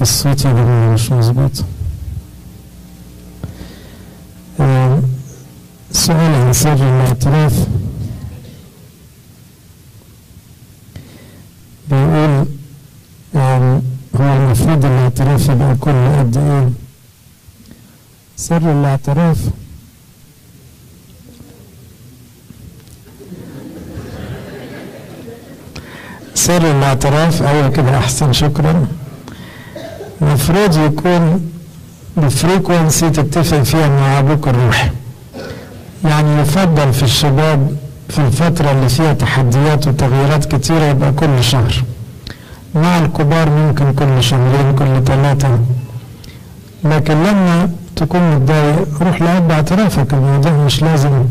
الصوت جماعة مش مظبوط سؤال عن سر الاعتراف. بيقول هو المفروض الاعتراف يبقى كل قد إيه؟ سر الاعتراف. سر الاعتراف أيوه كده أحسن شكرا. المفروض يكون بفريكونسي تتفق فيها مع أبوك الروحي. يعني يفضل في الشباب في الفترة اللي فيها تحديات وتغييرات كتيرة يبقى كل شهر. مع الكبار ممكن كل شهرين كل ثلاثة. لكن لما تكون متضايق روح لأب اعترافك الموضوع مش لازم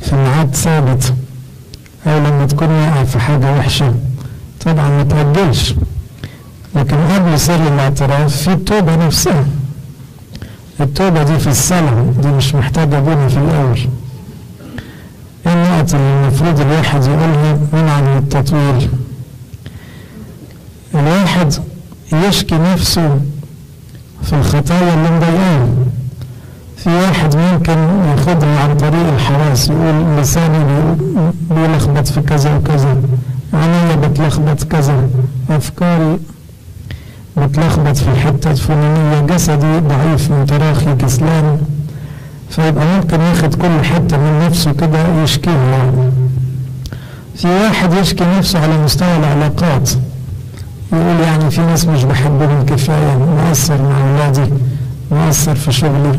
في ميعاد ثابت. أو لما تكون واقع في حاجة وحشة. طبعا ما تأجلش لكن قبل سر الاعتراف في التوبة نفسها. التوبة دي في الصلاة دي مش محتاجة ابونا في الأول. إيه النقط اللي المفروض الواحد يقولها من عن التطويل؟ الواحد يشكي نفسه في الخطايا اللي مضايقاه. في واحد ممكن ياخدها عن طريق الحواس يقول لساني بي- بيلخبط في كذا وكذا عينيا بتلخبط كذا أفكاري بتلخبط في الحتة الفلانية جسدي ضعيف متراخي كسلان فيبقى ممكن ياخد كل حتة من نفسه كده يشكيها في واحد يشكي نفسه على مستوى العلاقات يقول يعني في ناس مش بحبهم كفاية مؤثر مع أولادي مؤثر في شغلي.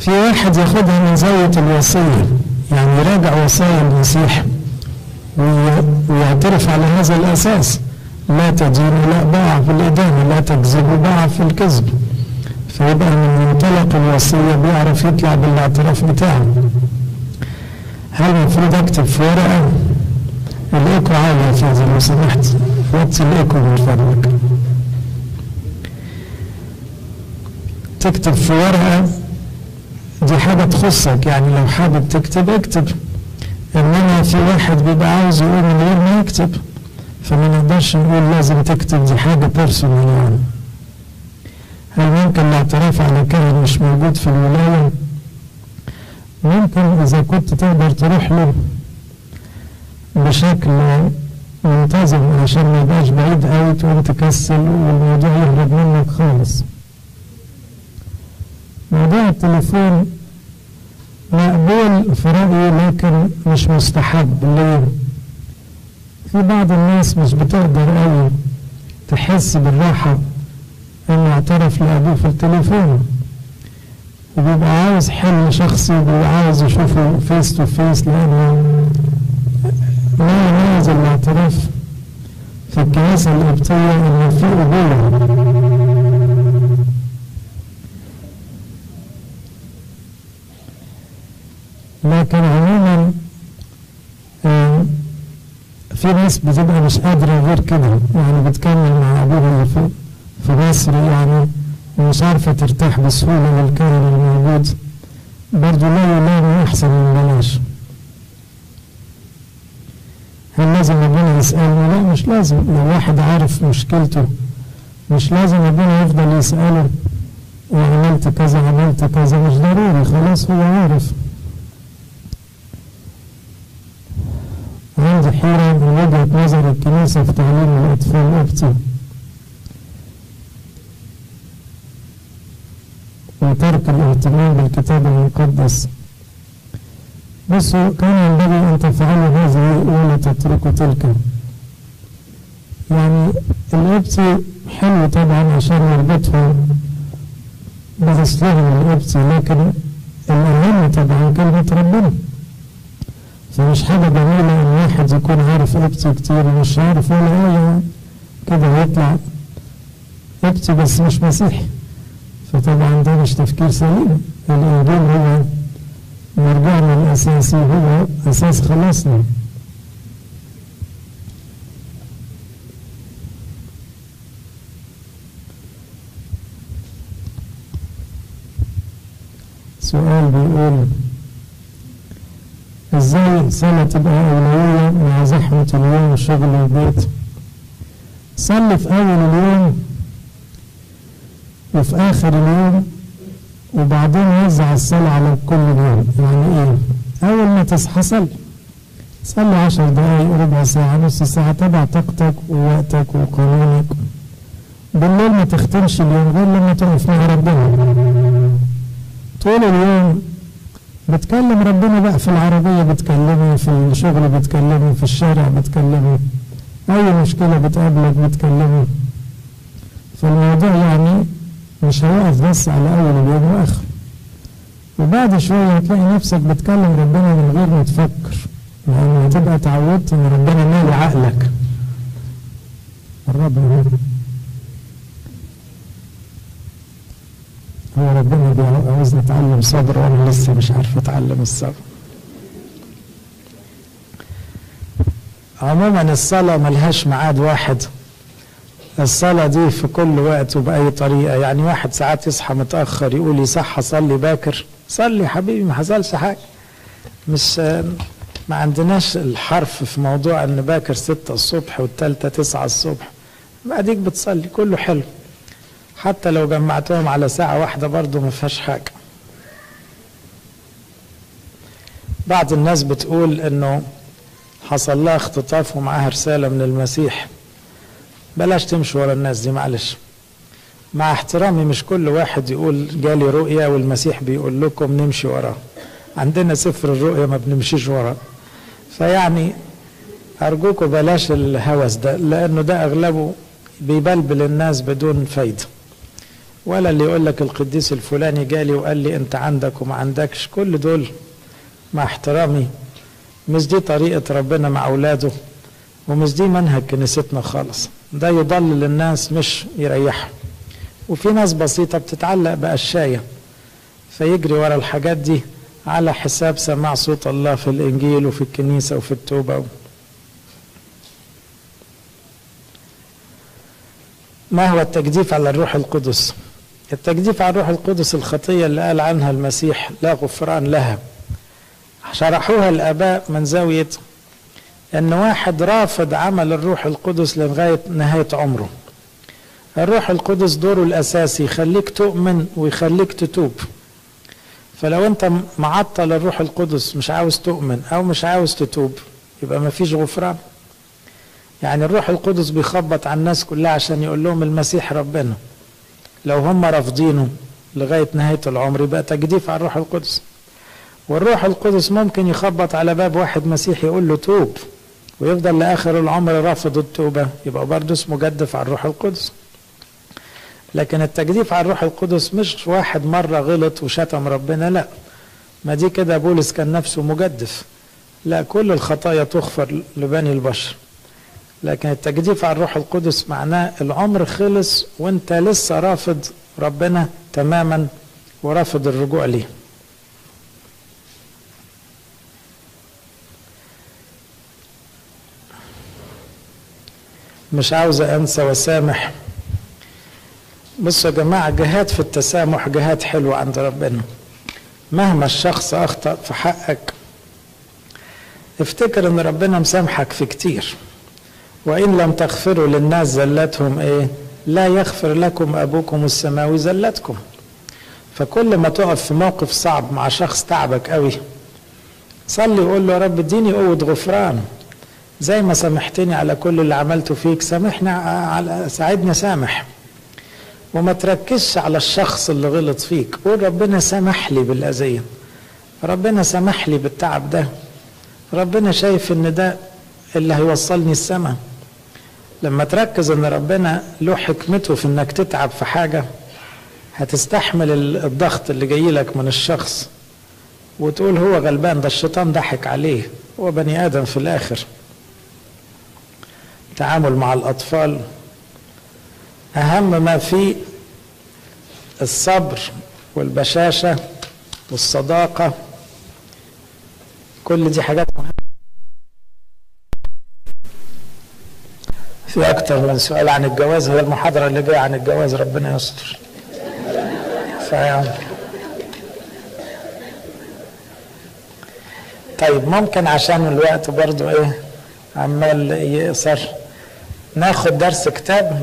في واحد ياخدها من زاوية الوصية يعني يراجع وصايا المسيح وي- ويعترف على هذا الأساس. لا تدين لا باع في الإدانة لا تكذب باع في الكذب. فيبقى من منطلق الوصية بيعرف يطلع بالاعتراف بتاعه. هل المفروض أكتب في ورقة؟ الإيكو عالي يا فاضل لو سمحت. وطي الإيكو من فضلك. تكتب في ورقة دي حاجة تخصك يعني لو حابب تكتب اكتب. إنما في واحد بيبقى عاوز يقول من غير ما يكتب. فما نقدرش نقول لازم تكتب دي حاجة بيرسونال يعني. هل ممكن الاعتراف على كاهن مش موجود في الولاية؟ ممكن إذا كنت تقدر تروح له بشكل منتظم عشان ما يبقاش بعيد قوي تقوم تكسل والموضوع يهرب منك خالص. موضوع التليفون مقبول في رأيي لكن مش مستحب. ليه؟ في بعض الناس مش بتقدر قوي تحس بالراحة انه اعترف لأبوه في التليفون. وبيبقى عاوز حل شخصي وبيبقى عاوز يشوفه face to face لأنه ما يميز الاعتراف في الكنيسة القبطية إنه في أبوة لكن في ناس بتبقى مش قادرة غير كده. يعني بتكمل مع أبوها في في مصر يعني ومش عارفة ترتاح بسهولة للكائن الموجود. برضه لا أحسن من بلاش. هل لازم أبونا يسألني؟ لا مش لازم. لو واحد عارف مشكلته مش لازم أبونا يفضل يسأله وعملت كذا عملت كذا. مش ضروري خلاص هو عارف. عندي حيرة من وجهة نظر الكنيسة في تعليم الأطفال القبطي وترك الاهتمام بالكتاب المقدس. بصوا كان ينبغي أن تفعلوا هذه ولا تتركوا تلك. يعني القبطي حلو طبعا عشان يربطهم بأصلهم القبطي لكن الأهم طبعا فمش حاجة جميلة إن واحد يكون عارف قبطي كتير ومش عارف ولا آية كده يطلع قبطي بس مش مسيحي. فطبعا ده مش تفكير سليم. الإنجيل هو مرجعنا الأساسي هو أساس خلاصنا. سؤال بيقول إزاي الصلاة تبقى أولوية مع زحمة اليوم والشغل والبيت صلي في أول اليوم وفي آخر اليوم وبعدين يوزع الصلاة على كل يوم يعني إيه؟ أول ما تصحى صلي صلي عشر دقايق ربع ساعة نص ساعة تبع طاقتك ووقتك وقانونك بالليل ما تختمش اليوم غير لما تقف مع ربنا. طول اليوم بتكلم ربنا بقى في العربية بتكلمه في الشغل بتكلمه في الشارع بتكلمه أي مشكلة بتقابلك بتكلمه فالموضوع يعني مش هيقف بس على أول اليوم وآخر. وبعد شوية هتلاقي نفسك بتكلم ربنا من غير ما تفكر. لأن هتبقى اتعودت إن ربنا مالي عقلك. الرب هو ربنا عاوزني اتعلم صبر وأنا لسه مش عارف أتعلم الصبر. عموما الصلاة ملهاش ميعاد واحد. الصلاة دي في كل وقت وبأي طريقة. يعني واحد ساعات يصحى متأخر يقول يصح أصلي باكر. صلي حبيبي ما حصلش حاجة. مش ما عندناش الحرف في موضوع إن باكر ستة الصبح والتالتة تسعة الصبح. بعديك بتصلي كله حلو. حتى لو جمعتهم على ساعة واحدة برضه ما فيهاش حاجة. بعض الناس بتقول إنه حصل لها اختطاف ومعاها رسالة من المسيح. بلاش تمشي ورا الناس دي معلش. مع احترامي مش كل واحد يقول جالي رؤية والمسيح بيقول لكم نمشي وراه. عندنا سفر الرؤية ما بنمشيش وراه. فيعني أرجوكم بلاش الهوس ده لأنه ده أغلبه بيبلبل الناس بدون فايدة. ولا اللي يقول لك القديس الفلاني جالي وقال لي أنت عندك وما عندكش كل دول مع احترامي مش دي طريقة ربنا مع أولاده ومش دي منهج كنيستنا خالص. ده يضلل الناس مش يريحهم. وفي ناس بسيطة بتتعلق بأشياء فيجري ورا الحاجات دي على حساب سماع صوت الله في الإنجيل وفي الكنيسة وفي التوبة. ما هو التجديف على الروح القدس؟ التجديف على الروح القدس الخطية اللي قال عنها المسيح لا غفران لها. شرحوها الآباء من زاوية أن واحد رافض عمل الروح القدس لغاية نهاية عمره. الروح القدس دوره الأساسي يخليك تؤمن ويخليك تتوب. فلو أنت معطل الروح القدس مش عاوز تؤمن أو مش عاوز تتوب يبقى ما فيش غفران. يعني الروح القدس بيخبط على الناس كلها عشان يقول لهم المسيح ربنا. لو هم رافضينه لغاية نهاية العمر يبقى تجديف على الروح القدس. والروح القدس ممكن يخبط على باب واحد مسيحي يقول له توب ويفضل لآخر العمر رافض التوبة يبقى برضه اسمه جدف على الروح القدس. لكن التجديف على الروح القدس مش واحد مرة غلط وشتم ربنا لا. ما دي كده بولس كان نفسه مجدف. لا كل الخطايا تغفر لبني البشر. لكن التجديف على الروح القدس معناه العمر خلص وانت لسه رافض ربنا تماما ورافض الرجوع ليه. مش عاوز أنسى وسامح. بصوا يا جماعة جهات في التسامح جهات حلوة عند ربنا. مهما الشخص أخطأ في حقك افتكر إن ربنا مسامحك في كتير. وإن لم تغفروا للناس زلتهم إيه؟ لا يغفر لكم أبوكم السماوي زلتكم. فكل ما تقف في موقف صعب مع شخص تعبك قوي صلي وقول له يا رب اديني قوة غفران. زي ما سامحتني على كل اللي عملته فيك سامحني على ساعدني سامح. وما تركزش على الشخص اللي غلط فيك. قول ربنا سامح لي بالأذية. ربنا سامح لي بالتعب ده. ربنا شايف إن ده اللي هيوصلني السماء. لما تركز إن ربنا له حكمته في إنك تتعب في حاجة هتستحمل الضغط اللي جاي لك من الشخص وتقول هو غلبان ده الشيطان ضحك عليه هو بني آدم في الآخر. التعامل مع الأطفال أهم ما في الصبر والبشاشة والصداقة. كل دي حاجات مهمة. في أكتر من سؤال عن الجواز هي المحاضرة اللي جاية عن الجواز ربنا يستر. طيب ممكن عشان الوقت برضو إيه عمال يقصر ناخد درس كتاب؟